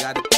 got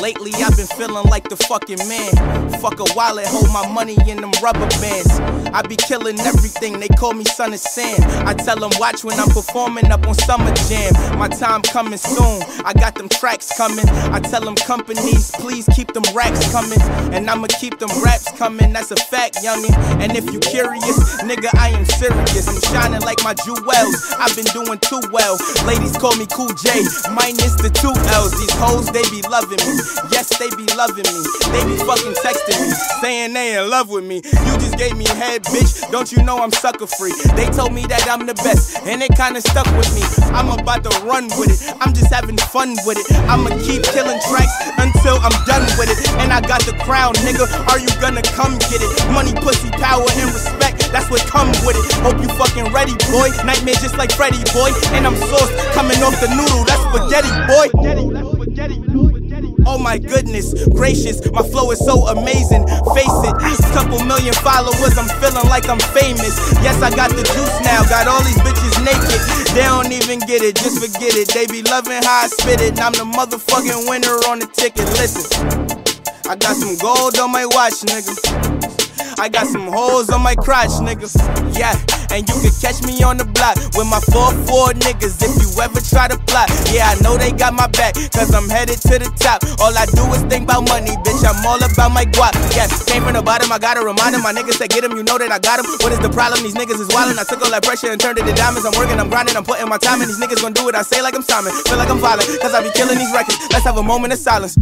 Lately I've been feeling like the fucking man. Fuck a wallet, hold my money in them rubber bands. I be killing everything, they call me son of Sam. I tell them watch when I'm performing up on Summer Jam. My time coming soon, I got them tracks coming. I tell them companies, please keep them racks coming. And I'ma keep them raps coming, that's a fact, youngin'. And if you curious, nigga, I am serious. I'm shining like my jewels, I've been doing too well. Ladies call me Cool J, minus the two L's. These hoes, they be loving me. Yes, they be loving me. They be fucking texting me, saying they in love with me. You just gave me a head, bitch. Don't you know I'm sucker free? They told me that I'm the best, and it kinda stuck with me. I'm about to run with it. I'm just having fun with it. I'ma keep killing tracks until I'm done with it. And I got the crown, nigga. Are you gonna come get it? Money, pussy, power, and respect. That's what come with it. Hope you fucking ready, boy. Nightmare just like Freddy, boy. And I'm sauce coming off the noodle. That's spaghetti, boy. Oh my goodness gracious, my flow is so amazing. Face it, couple million followers, I'm feeling like I'm famous. Yes, I got the juice now, got all these bitches naked. They don't even get it, just forget it. They be loving how I spit it. and I'm the motherfucking winner on the ticket. Listen, I got some gold on my watch, nigga. I got some holes on my crotch, niggas. Yeah, and you can catch me on the block with my 4-4 niggas if you ever try to plot. Yeah, I know they got my back, cause I'm headed to the top. All I do is think about money, bitch. I'm all about my guap. Yeah, came from the bottom, I gotta remind them. My niggas that get them, you know that I got them. What is the problem? These niggas is wildin'. I took all that pressure and turned it to diamonds. I'm working, I'm grinding, I'm putting my time in. These niggas gon' do what I say like I'm Simon. Feel like I'm violent, cause I be killing these records. Let's have a moment of silence.